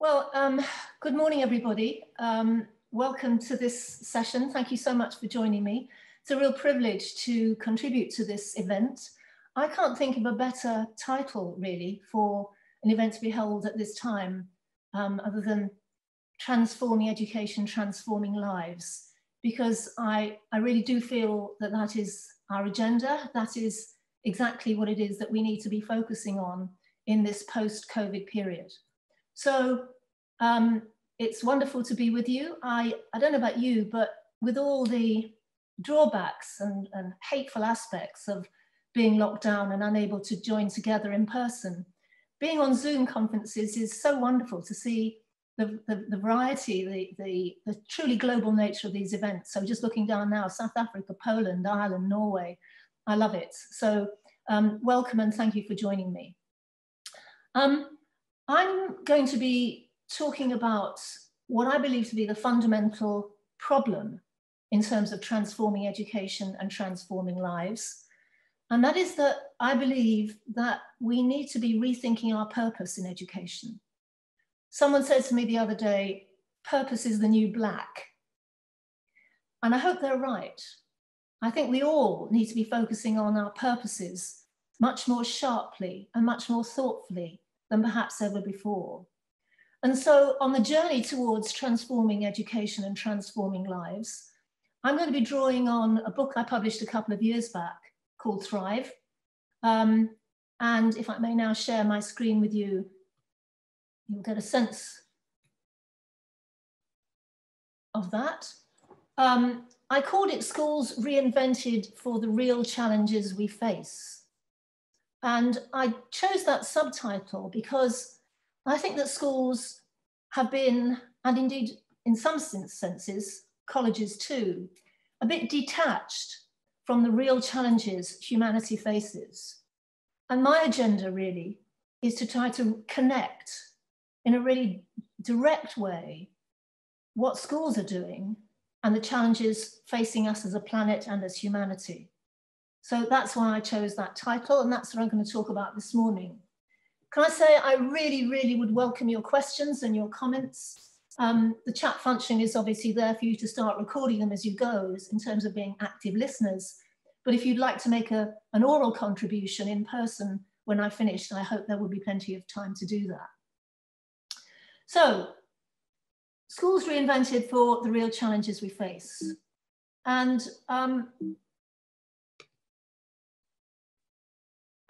Well, um, good morning, everybody. Um, welcome to this session. Thank you so much for joining me. It's a real privilege to contribute to this event. I can't think of a better title, really, for an event to be held at this time, um, other than transforming education, transforming lives, because I, I really do feel that that is our agenda. That is exactly what it is that we need to be focusing on in this post-COVID period. So um, it's wonderful to be with you. I, I don't know about you, but with all the drawbacks and, and hateful aspects of being locked down and unable to join together in person, being on Zoom conferences is so wonderful to see the, the, the, variety, the, the, the truly global nature of these events. So just looking down now, South Africa, Poland, Ireland, Norway, I love it. So um, welcome and thank you for joining me. Um, I'm going to be talking about what I believe to be the fundamental problem in terms of transforming education and transforming lives. And that is that I believe that we need to be rethinking our purpose in education. Someone said to me the other day, purpose is the new black. And I hope they're right. I think we all need to be focusing on our purposes much more sharply and much more thoughtfully than perhaps ever before. And so, on the journey towards transforming education and transforming lives, I'm going to be drawing on a book I published a couple of years back called Thrive. Um, and if I may now share my screen with you, you'll get a sense of that. Um, I called it Schools Reinvented for the Real Challenges We Face. And I chose that subtitle because I think that schools have been, and indeed in some senses, colleges too, a bit detached from the real challenges humanity faces. And my agenda really is to try to connect in a really direct way what schools are doing and the challenges facing us as a planet and as humanity. So that's why I chose that title, and that's what I'm going to talk about this morning. Can I say I really, really would welcome your questions and your comments. Um, the chat function is obviously there for you to start recording them as you go in terms of being active listeners. But if you'd like to make a, an oral contribution in person when I finished, I hope there will be plenty of time to do that. So, schools reinvented for the real challenges we face. And um,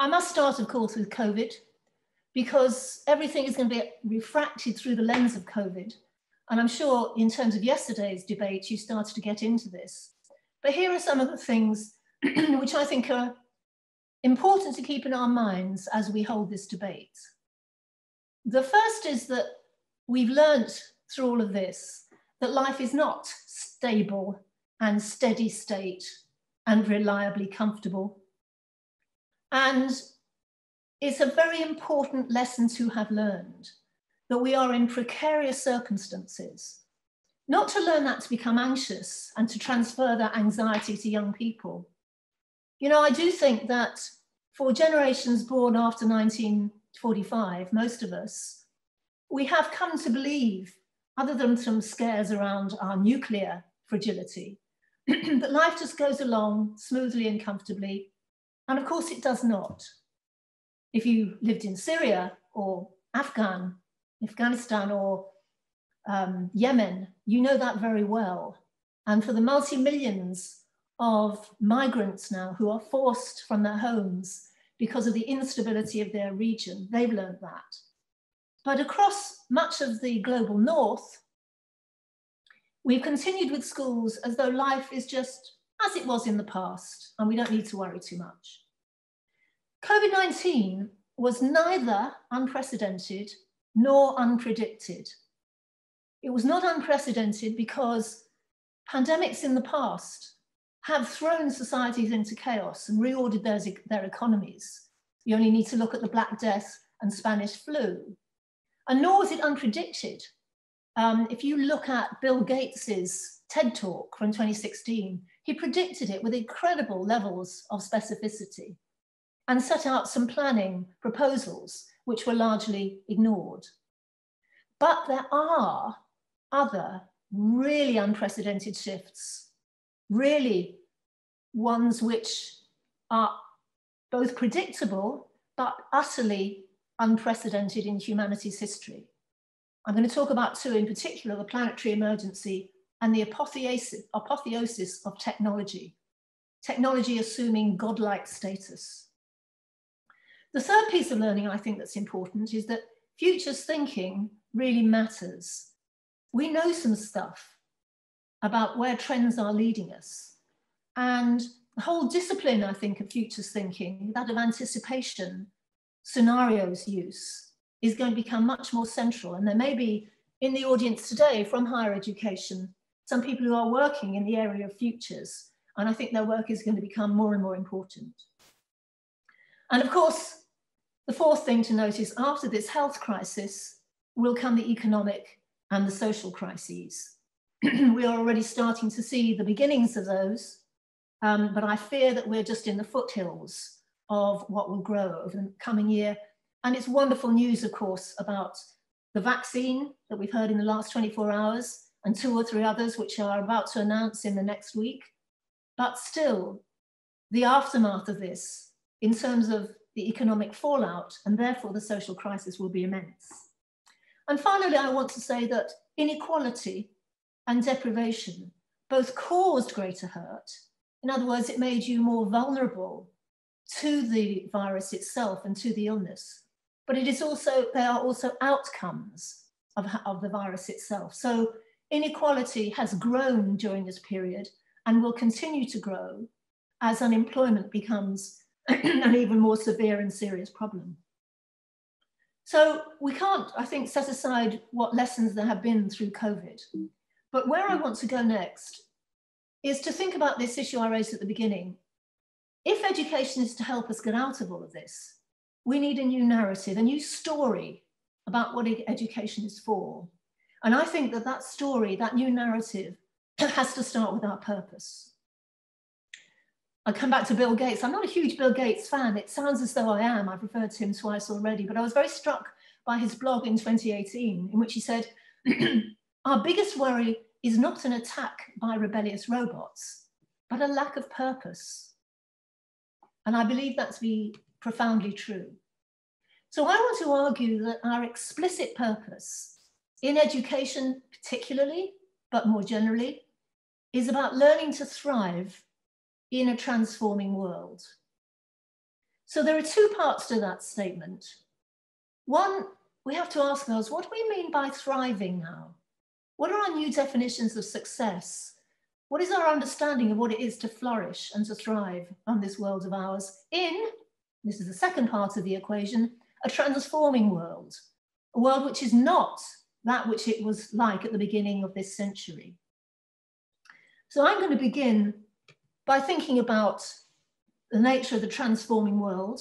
I must start, of course, with COVID because everything is going to be refracted through the lens of COVID. And I'm sure in terms of yesterday's debate, you started to get into this. But here are some of the things which I think are important to keep in our minds as we hold this debate. The first is that we've learnt through all of this that life is not stable and steady state and reliably comfortable. And it's a very important lesson to have learned that we are in precarious circumstances. Not to learn that to become anxious and to transfer that anxiety to young people. You know, I do think that for generations born after 1945, most of us, we have come to believe, other than some scares around our nuclear fragility, that life just goes along smoothly and comfortably and of course, it does not. If you lived in Syria or Afghan, Afghanistan or um, Yemen, you know that very well. And for the multi millions of migrants now who are forced from their homes because of the instability of their region, they've learned that. But across much of the global north, we've continued with schools as though life is just as it was in the past, and we don't need to worry too much. COVID 19 was neither unprecedented nor unpredicted. It was not unprecedented because pandemics in the past have thrown societies into chaos and reordered their, their economies. You only need to look at the Black Death and Spanish flu. And nor was it unpredicted. Um, if you look at Bill Gates's TED talk from 2016, he predicted it with incredible levels of specificity and set out some planning proposals which were largely ignored. But there are other really unprecedented shifts, really ones which are both predictable but utterly unprecedented in humanity's history. I'm going to talk about two in particular, the planetary emergency and the apotheosis, apotheosis of technology, technology assuming godlike status. The third piece of learning I think that's important is that futures thinking really matters. We know some stuff about where trends are leading us. And the whole discipline, I think, of futures thinking, that of anticipation, scenarios use, is going to become much more central. And there may be in the audience today from higher education some people who are working in the area of futures. And I think their work is going to become more and more important. And of course, the fourth thing to note is after this health crisis will come the economic and the social crises. we are already starting to see the beginnings of those, um, but I fear that we're just in the foothills of what will grow over the coming year. And it's wonderful news, of course, about the vaccine that we've heard in the last 24 hours and two or three others which are about to announce in the next week. But still, the aftermath of this, in terms of the economic fallout and therefore the social crisis, will be immense. And finally, I want to say that inequality and deprivation both caused greater hurt. In other words, it made you more vulnerable to the virus itself and to the illness. But it is also, there are also outcomes of, of the virus itself. So inequality has grown during this period and will continue to grow as unemployment becomes an even more severe and serious problem. So we can't, I think, set aside what lessons there have been through COVID. But where I want to go next is to think about this issue I raised at the beginning. If education is to help us get out of all of this, we need a new narrative, a new story about what education is for. And I think that that story, that new narrative, has to start with our purpose. I come back to Bill Gates. I'm not a huge Bill Gates fan. It sounds as though I am. I've referred to him twice already, but I was very struck by his blog in 2018, in which he said, Our biggest worry is not an attack by rebellious robots, but a lack of purpose. And I believe that to be profoundly true. So I want to argue that our explicit purpose in education, particularly, but more generally, is about learning to thrive in a transforming world. So there are two parts to that statement. One, we have to ask ourselves, what do we mean by thriving now? What are our new definitions of success? What is our understanding of what it is to flourish and to thrive on this world of ours in, this is the second part of the equation, a transforming world, a world which is not that which it was like at the beginning of this century. So I'm going to begin by thinking about the nature of the transforming world.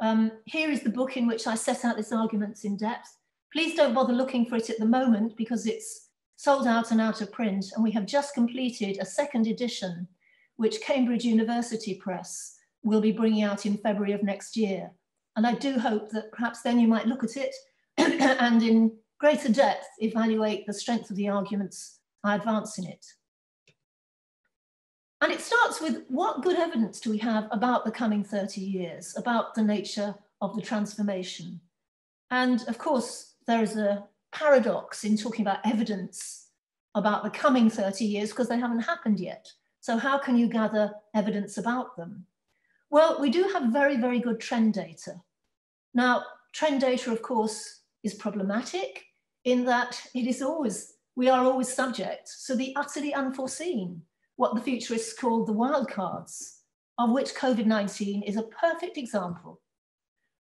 Um, here is the book in which I set out this arguments in depth. Please don't bother looking for it at the moment because it's sold out and out of print. And we have just completed a second edition, which Cambridge University Press will be bringing out in February of next year. And I do hope that perhaps then you might look at it and in greater depth evaluate the strength of the arguments I advance in it. And it starts with what good evidence do we have about the coming 30 years, about the nature of the transformation? And of course, there is a paradox in talking about evidence about the coming 30 years because they haven't happened yet. So how can you gather evidence about them? Well, we do have very, very good trend data. Now, trend data, of course, is problematic in that it is always, we are always subject to the utterly unforeseen what the futurists called the wildcards, of which COVID 19 is a perfect example.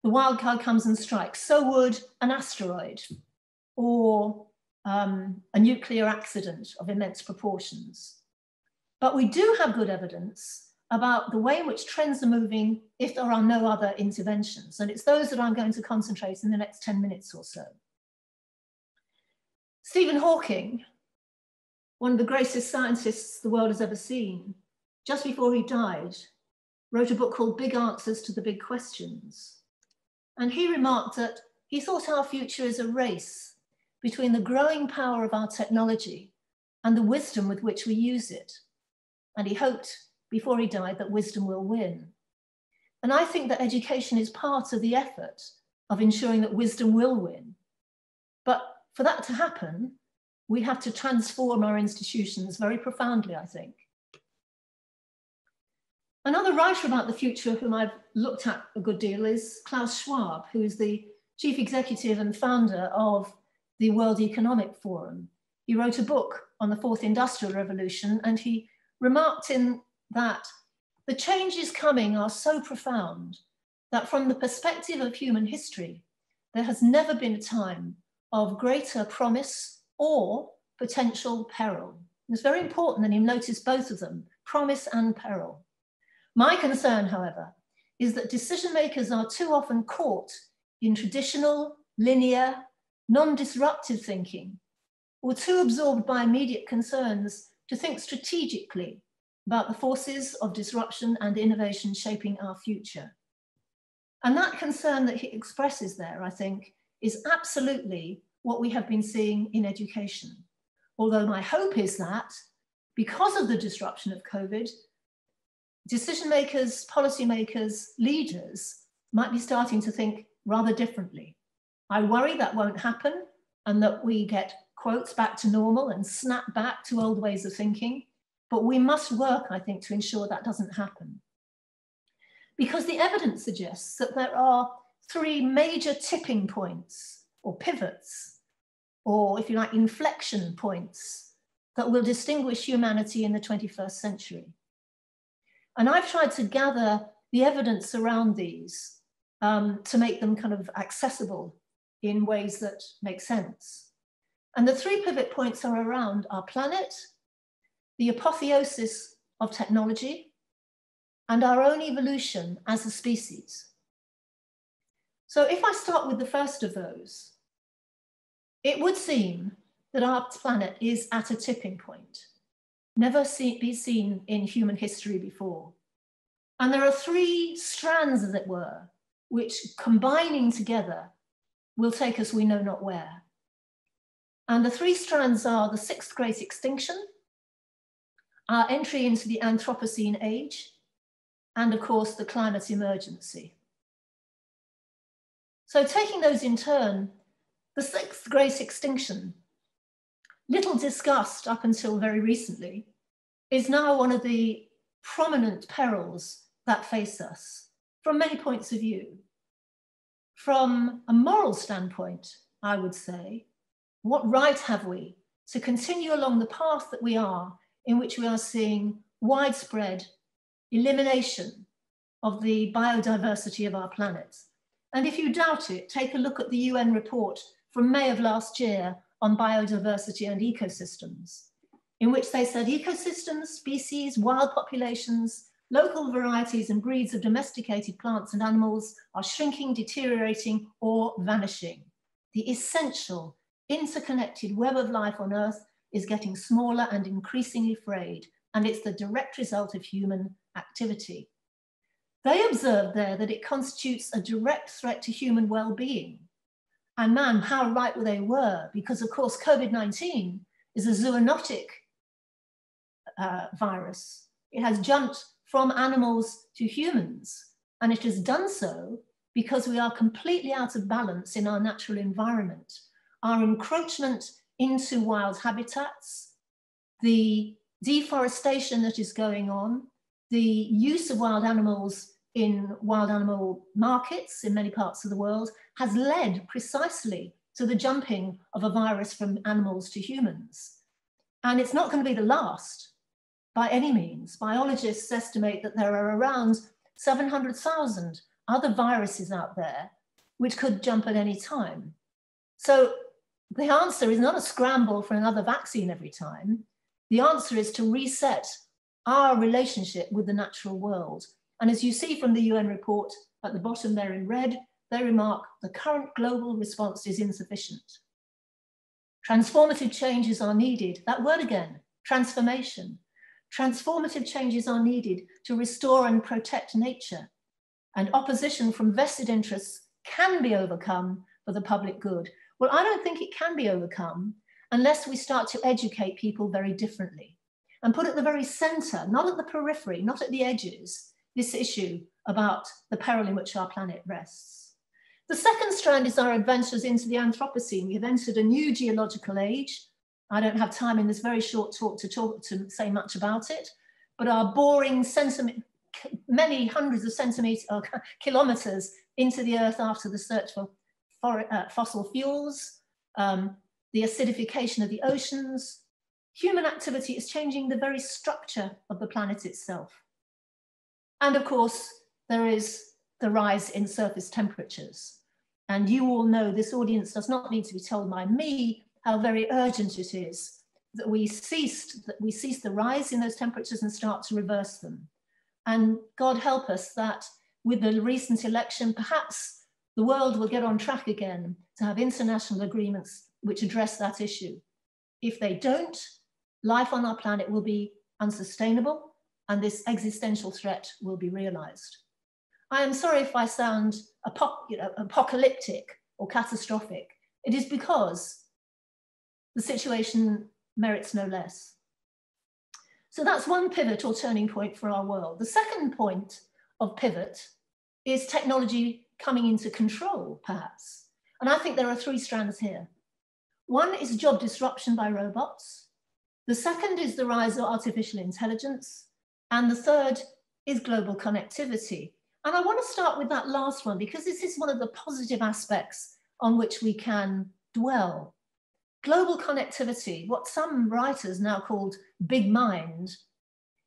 The wildcard comes and strikes. So would an asteroid or um, a nuclear accident of immense proportions. But we do have good evidence about the way in which trends are moving if there are no other interventions. And it's those that I'm going to concentrate in the next 10 minutes or so. Stephen Hawking one of the greatest scientists the world has ever seen, just before he died, wrote a book called Big Answers to the Big Questions. And he remarked that he thought our future is a race between the growing power of our technology and the wisdom with which we use it. And he hoped before he died that wisdom will win. And I think that education is part of the effort of ensuring that wisdom will win. But for that to happen, we have to transform our institutions very profoundly, I think. Another writer about the future whom I've looked at a good deal is Klaus Schwab, who is the chief executive and founder of the World Economic Forum. He wrote a book on the fourth industrial revolution and he remarked in that the changes coming are so profound that from the perspective of human history, there has never been a time of greater promise or potential peril. It's very important that you notice both of them, promise and peril. My concern, however, is that decision makers are too often caught in traditional, linear, non-disruptive thinking, or too absorbed by immediate concerns to think strategically about the forces of disruption and innovation shaping our future. And that concern that he expresses there, I think, is absolutely what we have been seeing in education. Although my hope is that because of the disruption of COVID, decision makers, policymakers, leaders might be starting to think rather differently. I worry that won't happen and that we get quotes back to normal and snap back to old ways of thinking. But we must work, I think, to ensure that doesn't happen. Because the evidence suggests that there are three major tipping points or pivots, or if you like, inflection points that will distinguish humanity in the 21st century. And I've tried to gather the evidence around these um, to make them kind of accessible in ways that make sense. And the three pivot points are around our planet, the apotheosis of technology, and our own evolution as a species. So if I start with the first of those, it would seem that our planet is at a tipping point, never see, be seen in human history before. And there are three strands, as it were, which combining together will take us we know not where. And the three strands are the sixth great extinction, our entry into the Anthropocene age, and of course, the climate emergency. So taking those in turn, the sixth great extinction, little discussed up until very recently, is now one of the prominent perils that face us from many points of view. From a moral standpoint, I would say, what right have we to continue along the path that we are in which we are seeing widespread elimination of the biodiversity of our planet. And if you doubt it, take a look at the UN report from May of last year on biodiversity and ecosystems, in which they said ecosystems, species, wild populations, local varieties and breeds of domesticated plants and animals are shrinking, deteriorating, or vanishing. The essential interconnected web of life on Earth is getting smaller and increasingly frayed, and it's the direct result of human activity. They observed there that it constitutes a direct threat to human well-being. And man, how right they were, because of course COVID-19 is a zoonotic uh, virus. It has jumped from animals to humans, and it has done so because we are completely out of balance in our natural environment. Our encroachment into wild habitats, the deforestation that is going on, the use of wild animals in wild animal markets in many parts of the world has led precisely to the jumping of a virus from animals to humans. And it's not going to be the last by any means. Biologists estimate that there are around 700,000 other viruses out there which could jump at any time. So the answer is not a scramble for another vaccine every time. The answer is to reset our relationship with the natural world. And as you see from the UN report at the bottom there in red, they remark the current global response is insufficient. Transformative changes are needed. That word again, transformation. Transformative changes are needed to restore and protect nature. And opposition from vested interests can be overcome for the public good Well, I don't think it can be overcome unless we start to educate people very differently and put at the very center, not at the periphery, not at the edges, this issue about the peril in which our planet rests. The second strand is our adventures into the Anthropocene. We have entered a new geological age. I don't have time in this very short talk to talk to say much about it, but our boring many hundreds of centimeters or kilometers into the earth after the search for, for uh, fossil fuels, um, the acidification of the oceans, human activity is changing the very structure of the planet itself. And of course, there is the rise in surface temperatures. And you all know this audience does not need to be told by me how very urgent it is that we ceased, that we cease the rise in those temperatures and start to reverse them. And God help us that with the recent election, perhaps the world will get on track again to have international agreements which address that issue. If they don't, life on our planet will be unsustainable and this existential threat will be realized. I am sorry if I sound you know, apocalyptic or catastrophic. It is because the situation merits no less. So that's one pivot or turning point for our world. The second point of pivot is technology coming into control, perhaps. And I think there are three strands here. One is job disruption by robots. The second is the rise of artificial intelligence. And the third is global connectivity. And I want to start with that last one because this is one of the positive aspects on which we can dwell. Global connectivity, what some writers now called big mind,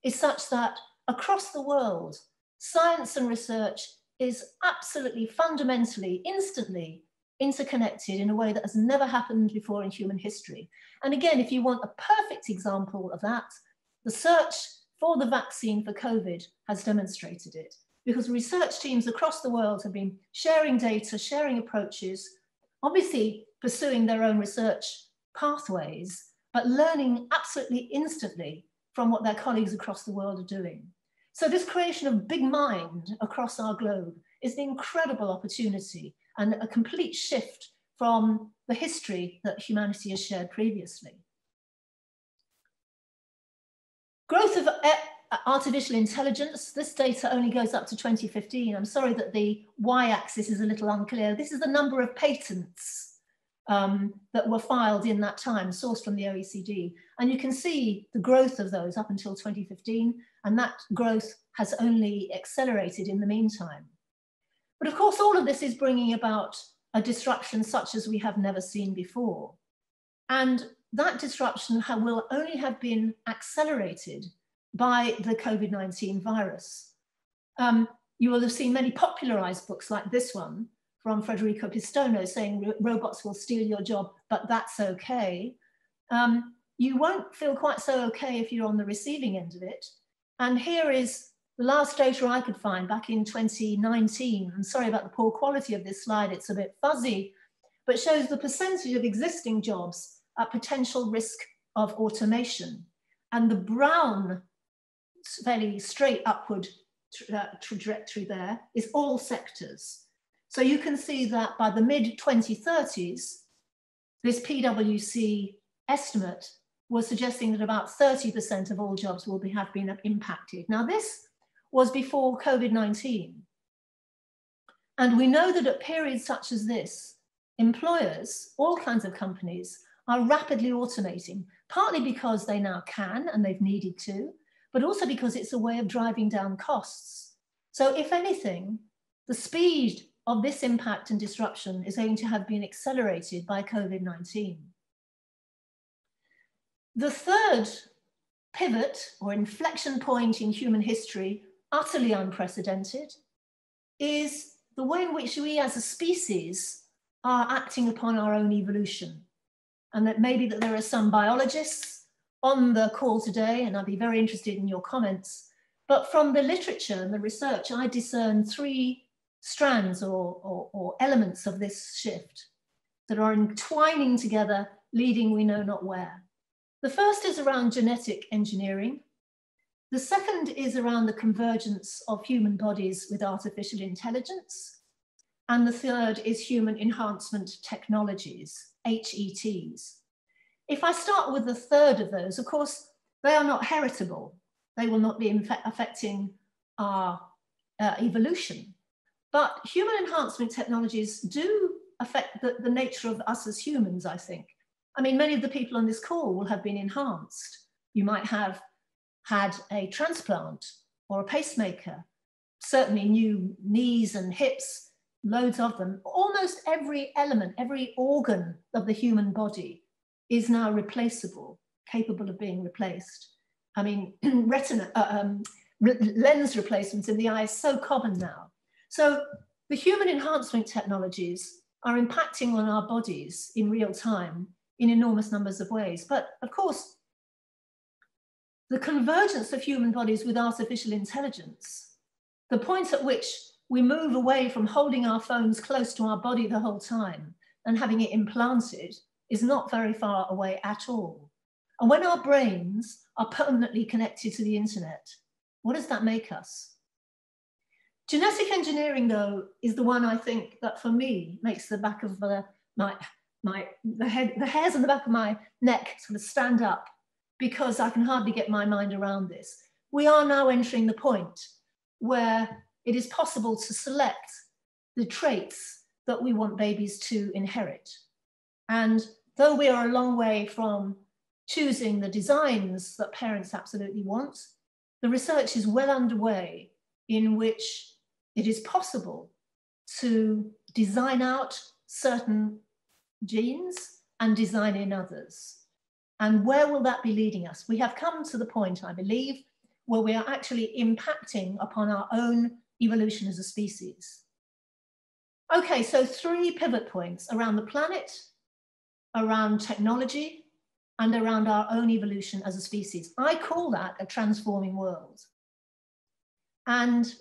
is such that across the world, science and research is absolutely fundamentally, instantly interconnected in a way that has never happened before in human history. And again, if you want a perfect example of that, the search for the vaccine for COVID has demonstrated it because research teams across the world have been sharing data, sharing approaches, obviously pursuing their own research pathways, but learning absolutely instantly from what their colleagues across the world are doing. So this creation of big mind across our globe is an incredible opportunity and a complete shift from the history that humanity has shared previously. Growth of artificial intelligence, this data only goes up to 2015. I'm sorry that the y-axis is a little unclear. This is the number of patents um, that were filed in that time, sourced from the OECD. And you can see the growth of those up until 2015, and that growth has only accelerated in the meantime. But of course, all of this is bringing about a disruption such as we have never seen before. And that disruption will only have been accelerated by the COVID-19 virus. Um, you will have seen many popularized books like this one from Federico Pistono saying robots will steal your job, but that's okay. Um, you won't feel quite so okay if you're on the receiving end of it. And here is the last data I could find back in 2019. I'm sorry about the poor quality of this slide, it's a bit fuzzy, but shows the percentage of existing jobs at potential risk of automation. And the brown, fairly straight upward tra uh, trajectory there is all sectors. So you can see that by the mid 2030s, this PwC estimate was suggesting that about 30% of all jobs will be, have been impacted. Now this was before COVID-19. And we know that at periods such as this, employers, all kinds of companies, are rapidly automating, partly because they now can and they've needed to, but also because it's a way of driving down costs. So if anything, the speed of this impact and disruption is going to have been accelerated by COVID-19. The third pivot or inflection point in human history, utterly unprecedented, is the way in which we as a species are acting upon our own evolution. And that maybe that there are some biologists on the call today, and I'd be very interested in your comments. But from the literature and the research, I discern three strands or, or, or elements of this shift that are entwining together, leading we know not where. The first is around genetic engineering. The second is around the convergence of human bodies with artificial intelligence. And the third is human enhancement technologies. HETs. If I start with the third of those, of course, they are not heritable. They will not be affecting our uh, evolution. But human enhancement technologies do affect the, the nature of us as humans, I think. I mean, many of the people on this call will have been enhanced. You might have had a transplant or a pacemaker, certainly new knees and hips, loads of them. Almost every element, every organ of the human body is now replaceable, capable of being replaced. I mean, retina, uh, um, lens replacements in the eye is so common now. So the human enhancement technologies are impacting on our bodies in real time in enormous numbers of ways. But of course, the convergence of human bodies with artificial intelligence, the point at which we move away from holding our phones close to our body the whole time and having it implanted is not very far away at all. And when our brains are permanently connected to the internet, what does that make us? Genetic engineering, though, is the one I think that for me makes the back of the, my, my, the, head, the hairs on the back of my neck sort of stand up because I can hardly get my mind around this. We are now entering the point where it is possible to select the traits that we want babies to inherit. And though we are a long way from choosing the designs that parents absolutely want, the research is well underway in which it is possible to design out certain genes and design in others. And where will that be leading us? We have come to the point, I believe, where we are actually impacting upon our own evolution as a species. Okay, so three pivot points around the planet, around technology, and around our own evolution as a species. I call that a transforming world. And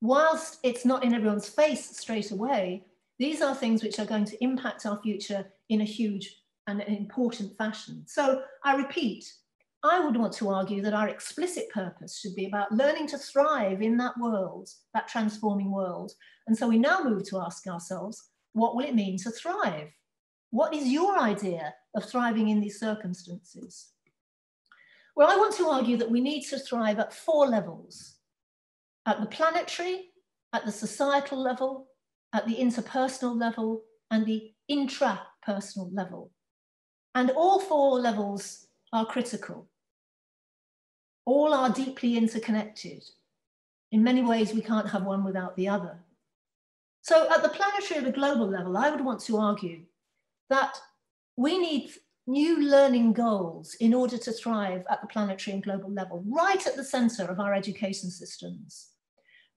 whilst it's not in everyone's face straight away, these are things which are going to impact our future in a huge and important fashion. So I repeat, I would want to argue that our explicit purpose should be about learning to thrive in that world, that transforming world. And so we now move to ask ourselves, what will it mean to thrive? What is your idea of thriving in these circumstances? Well, I want to argue that we need to thrive at four levels at the planetary, at the societal level, at the interpersonal level, and the intrapersonal level. And all four levels are critical. All are deeply interconnected. In many ways, we can't have one without the other. So, at the planetary or the global level, I would want to argue that we need new learning goals in order to thrive at the planetary and global level, right at the center of our education systems.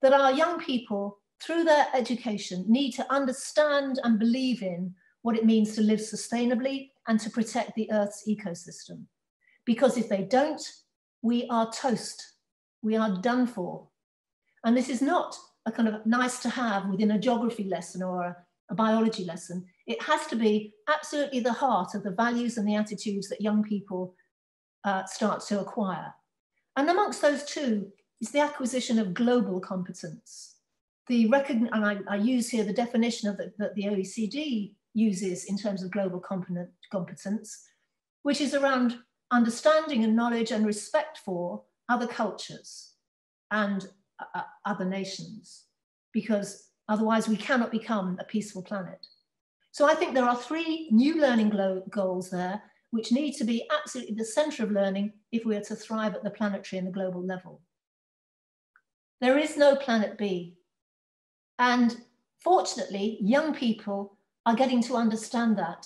That our young people, through their education, need to understand and believe in what it means to live sustainably and to protect the Earth's ecosystem. Because if they don't, we are toast, we are done for. And this is not a kind of nice to have within a geography lesson or a, a biology lesson. It has to be absolutely the heart of the values and the attitudes that young people uh, start to acquire. And amongst those two is the acquisition of global competence. The recogn- and I, I, use here the definition of the, that the OECD uses in terms of global competence, which is around understanding and knowledge and respect for other cultures and uh, uh other nations, because otherwise we cannot become a peaceful planet. So I think there are three new learning goals there, which need to be absolutely the center of learning if we are to thrive at the planetary and the global level. There is no planet B. And fortunately, young people are getting to understand that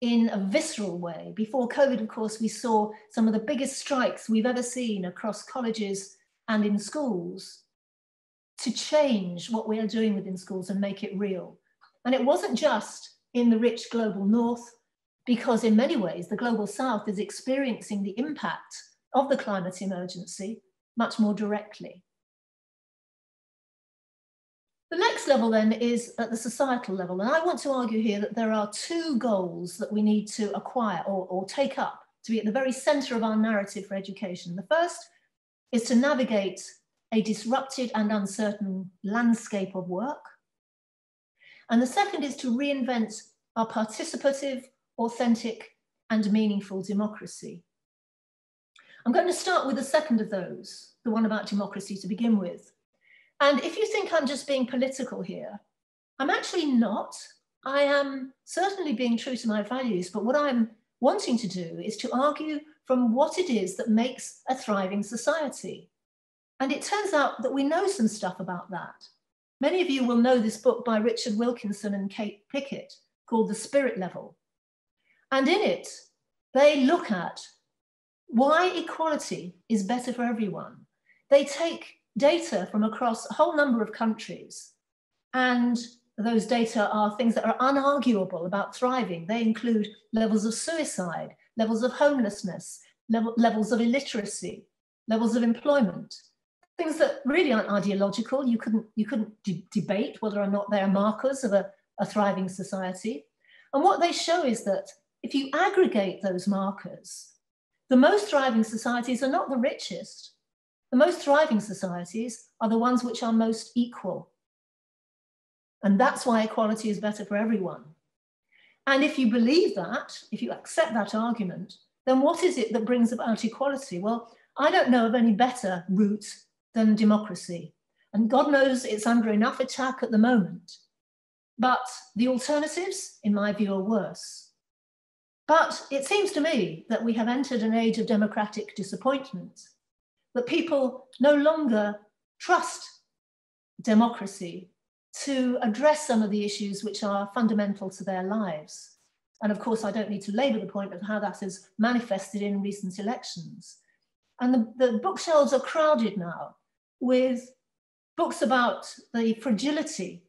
in a visceral way. Before COVID, of course, we saw some of the biggest strikes we've ever seen across colleges and in schools to change what we are doing within schools and make it real. And it wasn't just in the rich global north, because in many ways, the global south is experiencing the impact of the climate emergency much more directly. The next level then is at the societal level. And I want to argue here that there are two goals that we need to acquire or, or take up to be at the very center of our narrative for education. The first is to navigate a disrupted and uncertain landscape of work. And the second is to reinvent our participative, authentic, and meaningful democracy. I'm going to start with the second of those, the one about democracy to begin with. And if you think I'm just being political here, I'm actually not. I am certainly being true to my values, but what I'm wanting to do is to argue from what it is that makes a thriving society. And it turns out that we know some stuff about that. Many of you will know this book by Richard Wilkinson and Kate Pickett called The Spirit Level. And in it, they look at why equality is better for everyone. They take data from across a whole number of countries, and those data are things that are unarguable about thriving. They include levels of suicide, levels of homelessness, level, levels of illiteracy, levels of employment, things that really aren't ideological. You couldn't, you couldn't de debate whether or not they are markers of a, a thriving society. And what they show is that if you aggregate those markers, the most thriving societies are not the richest. The most thriving societies are the ones which are most equal. And that's why equality is better for everyone. And if you believe that, if you accept that argument, then what is it that brings about equality? Well, I don't know of any better route than democracy. And God knows it's under enough attack at the moment. But the alternatives, in my view, are worse. But it seems to me that we have entered an age of democratic disappointment, that people no longer trust democracy to address some of the issues which are fundamental to their lives. And of course, I don't need to labour the point of how that has manifested in recent elections. And the, the bookshelves are crowded now with books about the fragility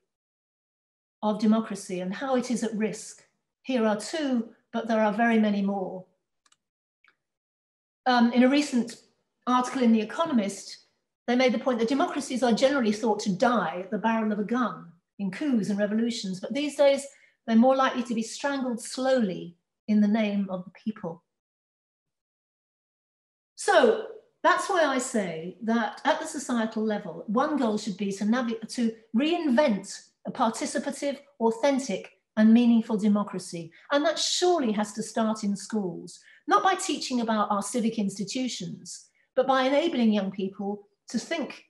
of democracy and how it is at risk. Here are two, but there are very many more. Um, in a recent article in The Economist, they made the point that democracies are generally thought to die at the barrel of a gun in coups and revolutions, but these days they're more likely to be strangled slowly in the name of the people. So that's why I say that at the societal level, one goal should be to, to reinvent a participative, authentic, and meaningful democracy. And that surely has to start in schools, not by teaching about our civic institutions, but by enabling young people to think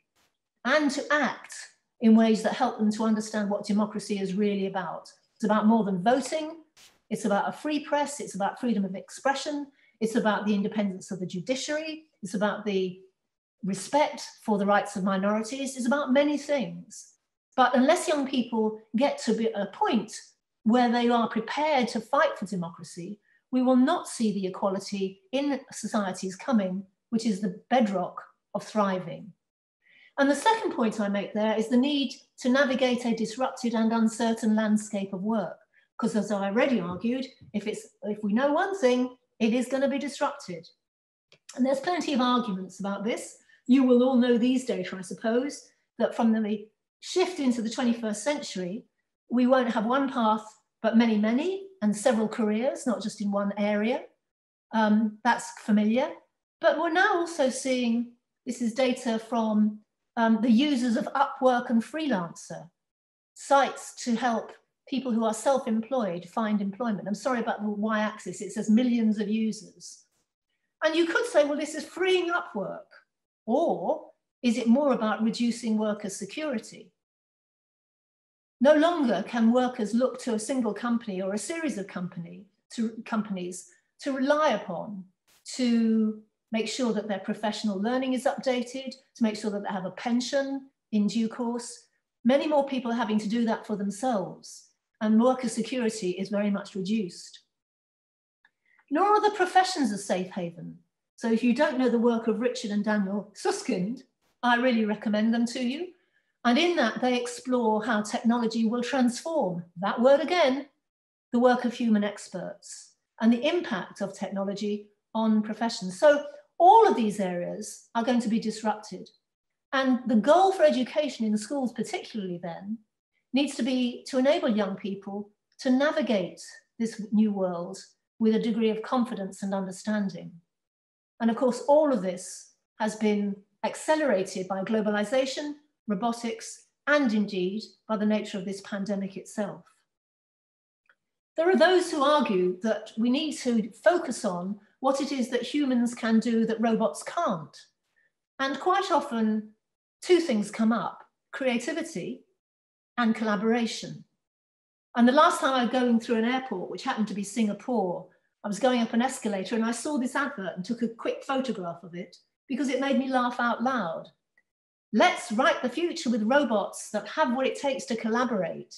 and to act in ways that help them to understand what democracy is really about. It's about more than voting, it's about a free press, it's about freedom of expression, it's about the independence of the judiciary, it's about the respect for the rights of minorities, it's about many things. But unless young people get to a point where they are prepared to fight for democracy, we will not see the equality in societies coming, which is the bedrock of thriving. And the second point I make there is the need to navigate a disrupted and uncertain landscape of work. Because as I already argued, if, it's, if we know one thing, it is going to be disrupted. And there's plenty of arguments about this. You will all know these data, I suppose, that from the shift into the 21st century, we won't have one path, but many, many, and several careers, not just in one area. Um, that's familiar. But we're now also seeing, this is data from um, the users of Upwork and Freelancer, sites to help people who are self-employed find employment. I'm sorry about the y-axis, it says millions of users. And you could say, well, this is freeing up work. Or is it more about reducing worker security? No longer can workers look to a single company or a series of company to, companies to rely upon to make sure that their professional learning is updated, to make sure that they have a pension in due course. Many more people are having to do that for themselves, and worker security is very much reduced. Nor are the professions a safe haven. So if you don't know the work of Richard and Daniel Susskind, I really recommend them to you. And in that, they explore how technology will transform, that word again, the work of human experts and the impact of technology on professions. So all of these areas are going to be disrupted. And the goal for education in schools, particularly then, needs to be to enable young people to navigate this new world with a degree of confidence and understanding. And of course, all of this has been accelerated by globalization, robotics, and indeed by the nature of this pandemic itself. There are those who argue that we need to focus on what it is that humans can do that robots can't. And quite often, two things come up creativity and collaboration. And the last time I was going through an airport, which happened to be Singapore, I was going up an escalator and I saw this advert and took a quick photograph of it because it made me laugh out loud. Let's write the future with robots that have what it takes to collaborate.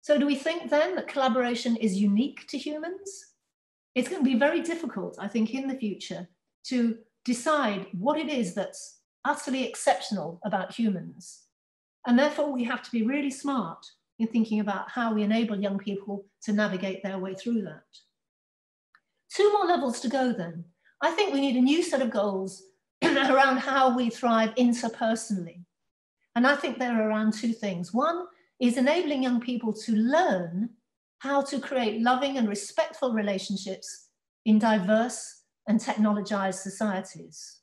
So, do we think then that collaboration is unique to humans? It's going to be very difficult, I think, in the future to decide what it is that's utterly exceptional about humans. And therefore, we have to be really smart in thinking about how we enable young people to navigate their way through that. Two more levels to go then. I think we need a new set of goals around how we thrive interpersonally. And I think there are around two things. One is enabling young people to learn how to create loving and respectful relationships in diverse and technologized societies.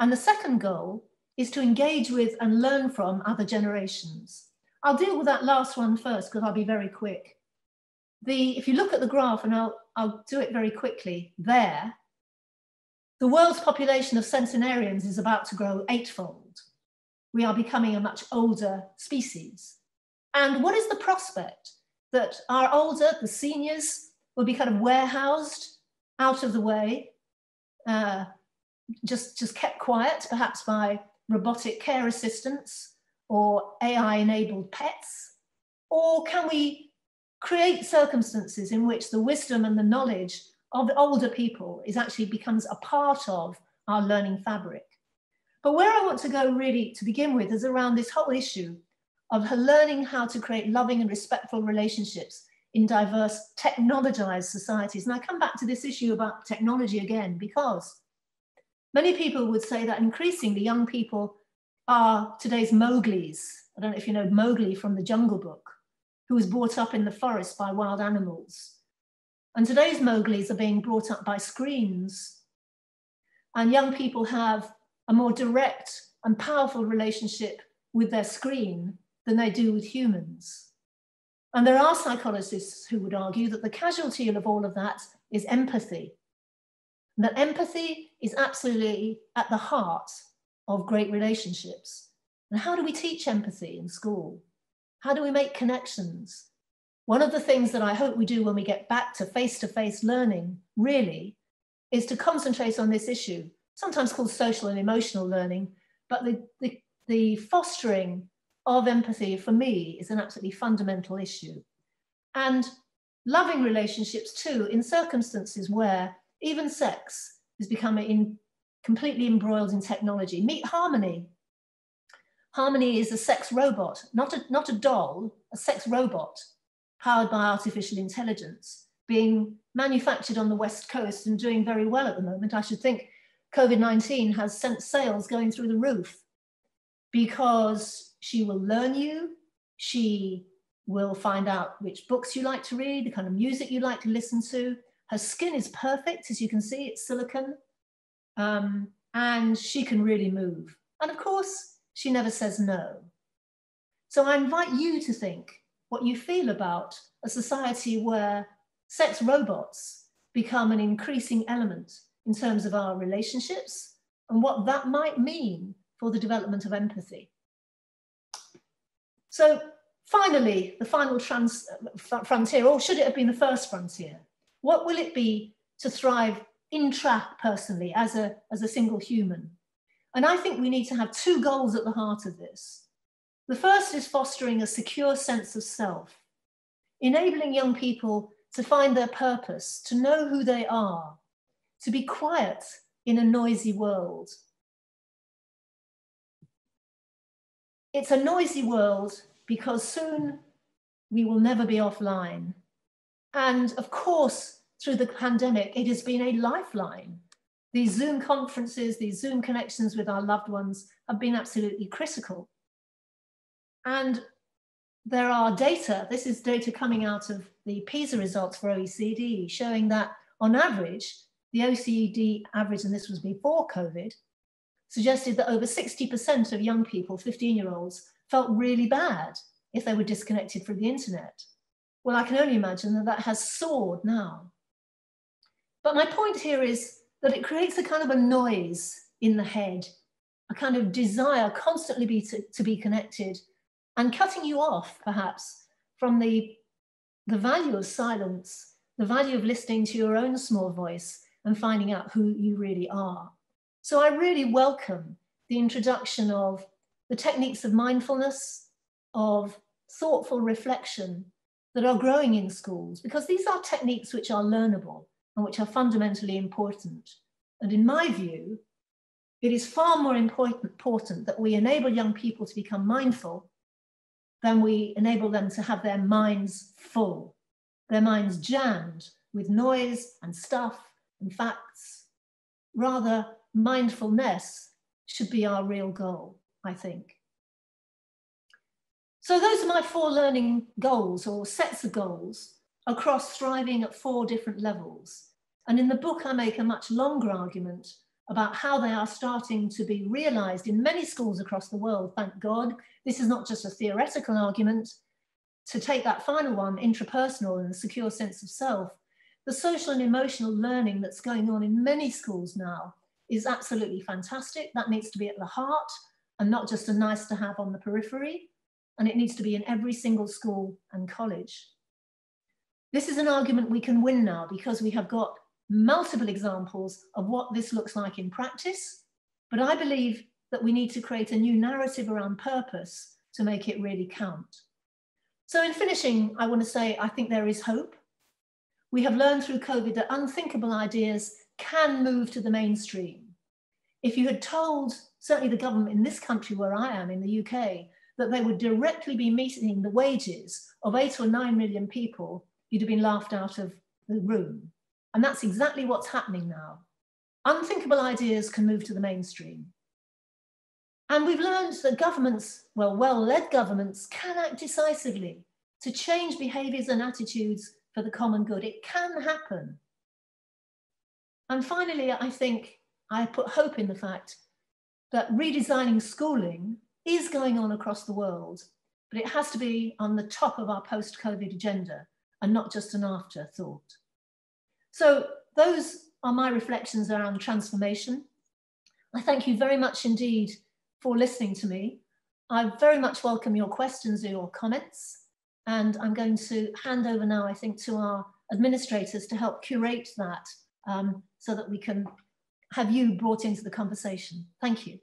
And the second goal is to engage with and learn from other generations. I'll deal with that last one first because I'll be very quick. The, if you look at the graph, and I'll, I'll do it very quickly, there, the world's population of centenarians is about to grow eightfold. We are becoming a much older species. And what is the prospect? That our older, the seniors, will be kind of warehoused out of the way, uh, just, just kept quiet, perhaps by robotic care assistants or AI enabled pets? Or can we create circumstances in which the wisdom and the knowledge of older people is actually becomes a part of our learning fabric? But where I want to go really to begin with is around this whole issue of her learning how to create loving and respectful relationships in diverse technologized societies. And I come back to this issue about technology again because Many people would say that increasingly young people are today's Mowglis. I don't know if you know Mowgli from the Jungle Book, who was brought up in the forest by wild animals. And today's Mowglis are being brought up by screens. And young people have a more direct and powerful relationship with their screen than they do with humans. And there are psychologists who would argue that the casualty of all of that is empathy. That empathy is absolutely at the heart of great relationships. And how do we teach empathy in school? How do we make connections? One of the things that I hope we do when we get back to face to face learning, really, is to concentrate on this issue, sometimes called social and emotional learning, but the, the, the fostering of empathy for me is an absolutely fundamental issue. And loving relationships too, in circumstances where even sex is becoming in, completely embroiled in technology. Meet Harmony. Harmony is a sex robot, not a, not a doll, a sex robot powered by artificial intelligence, being manufactured on the West Coast and doing very well at the moment. I should think COVID 19 has sent sales going through the roof because she will learn you, she will find out which books you like to read, the kind of music you like to listen to, her skin is perfect, as you can see, it's silicon, um, and she can really move. And of course, she never says no. So I invite you to think what you feel about a society where sex robots become an increasing element in terms of our relationships and what that might mean for the development of empathy. So finally, the final trans, uh, frontier, or should it have been the first frontier? What will it be to thrive intrapersonally as a, as a single human? And I think we need to have two goals at the heart of this. The first is fostering a secure sense of self, enabling young people to find their purpose, to know who they are, to be quiet in a noisy world. It's a noisy world because soon we will never be offline. And of course, through the pandemic, it has been a lifeline. These Zoom conferences, these Zoom connections with our loved ones have been absolutely critical. And there are data, this is data coming out of the PISA results for OECD, showing that on average, the OECD average, and this was before COVID, suggested that over 60% of young people, 15 year olds, felt really bad if they were disconnected from the internet. well, I can only imagine that that has soared now. But my point here is that it creates a kind of a noise in the head, a kind of desire constantly be to, to be connected and cutting you off, perhaps, from the, the value of silence, the value of listening to your own small voice and finding out who you really are. So I really welcome the introduction of the techniques of mindfulness, of thoughtful reflection that are growing in schools, because these are techniques which are learnable and which are fundamentally important. And in my view, it is far more important that we enable young people to become mindful than we enable them to have their minds full, their minds jammed with noise and stuff and facts. Rather, mindfulness should be our real goal, I think. So those are my four learning goals or sets of goals across thriving at four different levels. And in the book, I make a much longer argument about how they are starting to be realized in many schools across the world, thank God. This is not just a theoretical argument. To take that final one, intrapersonal and a secure sense of self, the social and emotional learning that's going on in many schools now is absolutely fantastic. That needs to be at the heart and not just a nice to have on the periphery. And it needs to be in every single school and college. This is an argument we can win now because we have got multiple examples of what this looks like in practice. But I believe that we need to create a new narrative around purpose to make it really count. So in finishing, I want to say, I think there is hope. We have learned through COVID that unthinkable ideas can move to the mainstream. If you had told certainly the government in this country where I am in the UK, that they would directly be meeting the wages of eight or nine million people, you'd have been laughed out of the room. And that's exactly what's happening now. Unthinkable ideas can move to the mainstream. And we've learned that governments, well, well-led governments can act decisively to change behaviors and attitudes for the common good. It can happen. And finally, I think I put hope in the fact that redesigning schooling is going on across the world, but it has to be on the top of our post-COVID agenda and not just an afterthought. So those are my reflections around transformation. I thank you very much indeed for listening to me. I very much welcome your questions or your comments. And I'm going to hand over now, I think, to our administrators to help curate that um, so that we can have you brought into the conversation. Thank you.